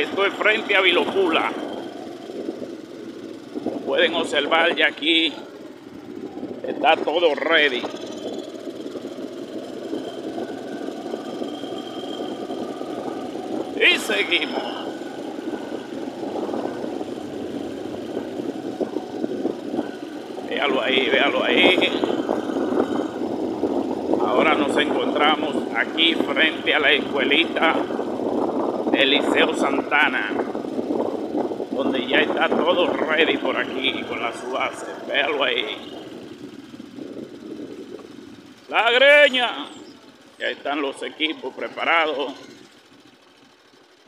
Esto es frente a Vilocula. Pueden observar ya aquí. Está todo ready. Y seguimos. Véalo ahí, véalo ahí. Ahora nos encontramos aquí frente a la escuelita del Liceo Santana, donde ya está todo ready por aquí con las bases. Véalo ahí. La greña. Ya están los equipos preparados.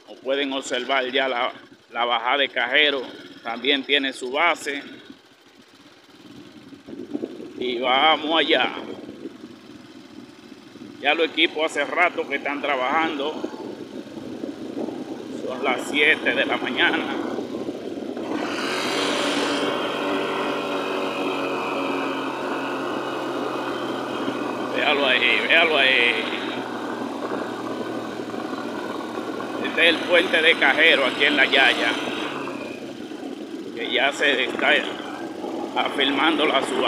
Como pueden observar ya la, la bajada de cajero. También tiene su base. Y vamos allá. Ya los equipos hace rato que están trabajando. Son las 7 de la mañana. Véalo ahí, véalo ahí. Este es el puente de Cajero aquí en La Yaya. Que ya se está afirmando la su.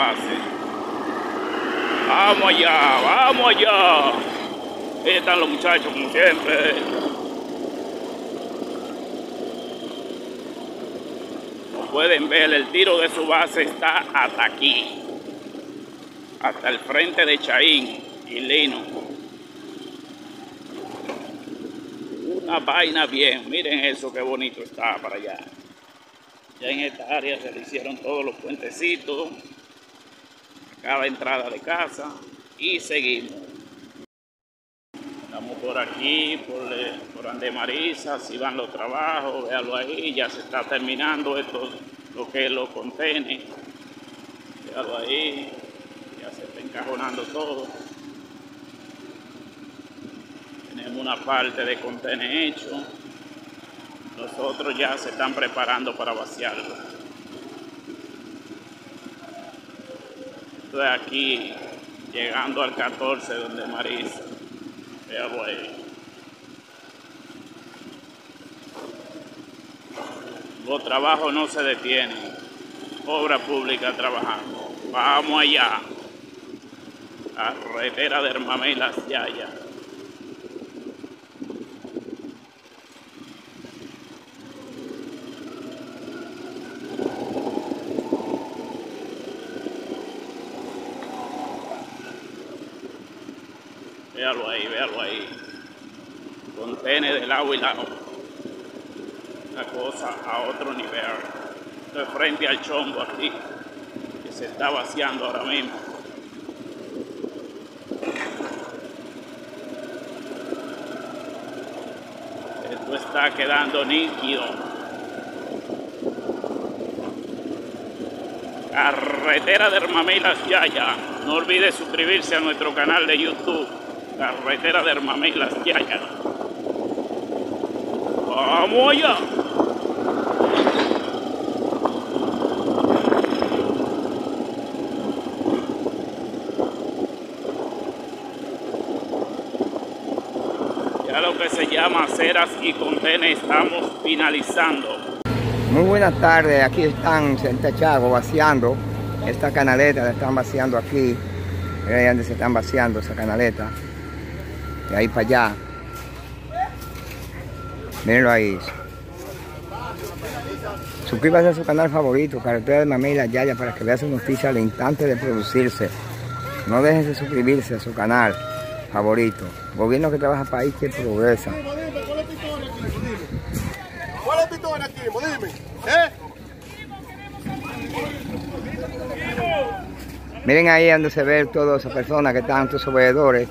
Vamos allá, vamos allá. Ahí están los muchachos como siempre. Pueden ver, el tiro de su base está hasta aquí. Hasta el frente de Chaín y Lino. Una vaina bien. Miren eso, qué bonito está para allá. Ya en esta área se le hicieron todos los puentecitos cada entrada de casa y seguimos. Por aquí, por, por Andemarisa, si van los trabajos, véalo ahí, ya se está terminando esto, lo que es los contenes. Véalo ahí, ya se está encajonando todo. Tenemos una parte de contenes hecho. Los otros ya se están preparando para vaciarlo. Estoy aquí llegando al 14 donde Marisa. Los trabajos no se detienen. Obra pública trabajando. Vamos allá. Carretera de Hermamé las Yayas. Véalo ahí, véalo ahí. Contene del agua y la, la cosa a otro nivel. Estoy frente al chombo aquí, que se está vaciando ahora mismo. Esto está quedando nítido. Carretera de Hermamé y las Yaya. No olvide suscribirse a nuestro canal de YouTube. Carretera de Hermamé y las Yayas. ¡Vamos allá! Ya lo que se llama aceras y contenes estamos finalizando. Muy buenas tardes, aquí están en Chago vaciando esta canaleta, la están vaciando aquí. Miren ahí donde se están vaciando esa canaleta. De ahí para allá. Mírenlo ahí. Suscríbase a su canal favorito, Carretera de Mamey y la Yaya, para que vea sus noticias al instante de producirse. No dejen de suscribirse a su canal favorito. Gobierno que trabaja país que progresa. ¿Cuál es aquí? Dime. ¿Eh? Miren ahí donde se ve todas esas personas que están, todos esos veedores.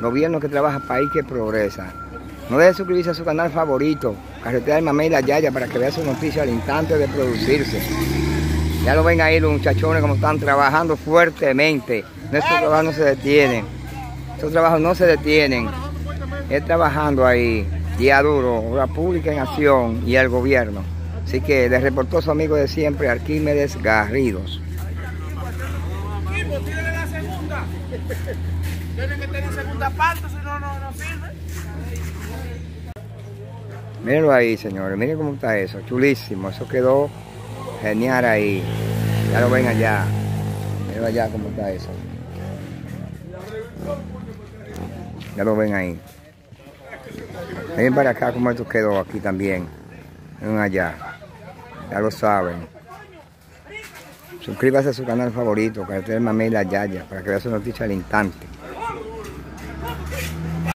Gobierno que trabaja país que progresa. No dejen de suscribirse a su canal favorito, Carretera de Mamey la Yaya, para que vea sus noticias al instante de producirse. Ya lo ven ahí los muchachones como están trabajando fuertemente. Nuestros trabajos no se detienen. Estos trabajos no se detienen. Es trabajando ahí, día duro, obra pública en acción y el gobierno. Así que les reportó su amigo de siempre, Arquímedes Garridos. Tiene que tener segunda parte, si no, no, no sirve. Mírenlo ahí, señores. Miren cómo está eso. Chulísimo. Eso quedó genial ahí. Ya lo ven allá. Miren allá cómo está eso. Ya lo ven ahí. Miren para acá cómo esto quedó aquí también. Miren allá. Ya lo saben. Suscríbase a su canal favorito, Carretera Mamey La Yaya, para que vea su noticia al instante.